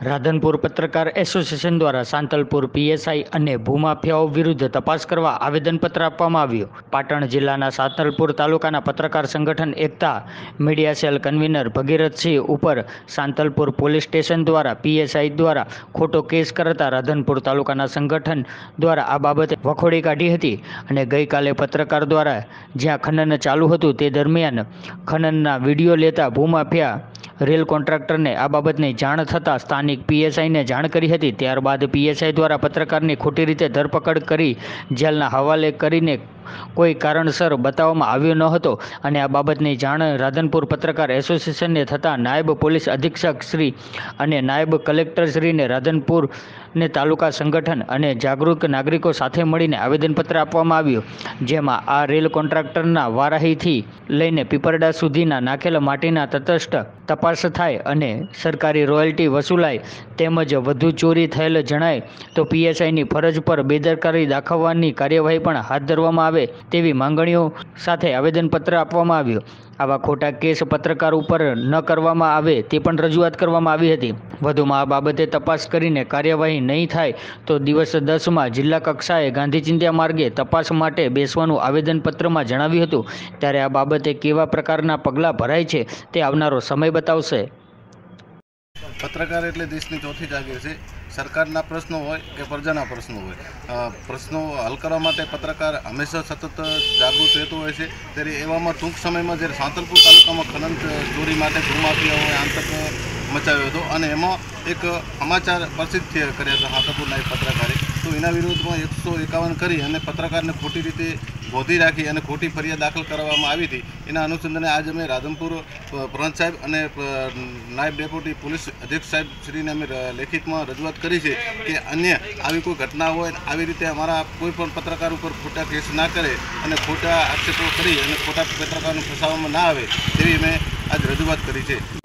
રાધનપુર પત્રકાર એસોસિએશન દ્વારા સાંતલપુર પીએસઆઈ અને ભૂમાફિયાઓ વિરુદ્ધ તપાસ કરવા આવેદનપત્ર આપવામાં આવ્યું. પાટણ જિલ્લાના સાંતલપુર તાલુકાના પત્રકાર સંગઠન એકતા મીડિયા સેલ કન્વીનર ભગીરથસિંહ ઉપર સાંતલપુર પોલીસ સ્ટેશન દ્વારા પીએસઆઈ દ્વારા ખોટો કેસ કરતા રાધનપુર તાલુકાના સંગઠન દ્વારા આ બાબતે વખોડી કાઢી હતી અને ગઈકાલે પત્રકાર દ્વારા જ્યાં ખનન ચાલુ હતું તે દરમિયાન ખનનના વીડિયો લેતા ભૂમાફિયા રેલ કોન્ટ્રાક્ટરને આ બાબતની જાણ થતાં સ્થાનિક પીએસઆઈને જાણ કરી હતી. ત્યારબાદ પીએસઆઈ દ્વારા પત્રકારની ખોટી રીતે ધરપકડ કરી જેલના હવાલે કરીને કોઈ કારણસર બતાવવામાં આવ્યો ન હતો. અને આ બાબતની જાણ રાધનપુર પત્રકાર એસોસિએશનને થતાં નાયબ પોલીસ અધિક્ષક શ્રી અને નાયબ કલેક્ટર શ્રીને રાધનપુર ને તાલુકા સંગઠન અને જાગૃત નાગરિકો સાથે મળીને આવેદનપત્ર આપવામાં આવ્યું. જેમાં આ રેલ કોન્ટ્રાક્ટરના વારાહીથી લઈને પીપરડા સુધીના નાખેલા માટીના તટસ્થ તપાસ થાય અને સરકારી રોયલ્ટી વસૂલાય તેમજ વધુ ચોરી થયેલ જણાય તો પીએસઆઈની ફરજ પર બેદરકારી દાખવવાની કાર્યવાહી પણ હાથ ધરવામાં આવે તેવી માંગણીઓ સાથે આવેદનપત્ર આપવામાં આવ્યું. આવા ખોટા કેસ પત્રકાર ઉપર ન કરવામાં આવે તે પણ રજૂઆત કરવામાં આવી હતી. વધુમાં આ બાબતે તપાસ કરીને કાર્યવાહી નહીં થાય તો દિવસ દસમાં જિલ્લા કક્ષાએ ગાંધી ચિંધ્યા માર્ગે તપાસ માટે બેસવાનું આવેદનપત્રમાં જણાવ્યું હતું. ત્યારે આ બાબતે કેવા પ્રકારના પગલાં ભરાય છે તે આવનારો સમય બતાવશે. પત્રકાર એટલે દેશની ચોથી જાગીર છે. સરકારના પ્રશ્નો હોય કે પ્રજાના પ્રશ્નો હોય. પ્રશ્નો હલ કરવા માટે પત્રકાર હંમેશા સતત જાગૃત રહેતો હોય છે. ત્યારે એવામાં ટૂંક સમયમાં જ્યારે સાંતલપુર તાલુકામાં ખનન ચોરી માટે ભૂમાફિયાઓએ આંતક મચાવ્યો હતો અને એમાં એક સમાચાર પ્રસિદ્ધ કર્યા હતા સાંતલપુરના એક પત્રકારે. તો એના વિરોધમાં એકસો એકાવન કરી અને પત્રકારને ખોટી રીતે ગોધી રાખી અને ખોટી ફરિયાદ દાખલ કરવામાં આવી હતી. એના અનુસંધાને આજ અમે રાધનપુર પ્રંત સાહેબ અને નાયબ ડેપ્યુટી પોલીસ અધ્યક્ષ સાહેબ શ્રીને અમે લેખિતમાં રજૂઆત કરી છે કે અન્ય આવી કોઈ ઘટના હોય, આવી રીતે અમારા કોઈ પણ પત્રકાર ઉપર ખોટા કેસ ના કરે અને ખોટા આક્ષેપો કરી અને ખોટા પત્રકારને ફસાવવામાં ના આવે, તેવી અમે આજ રજૂઆત કરી છે.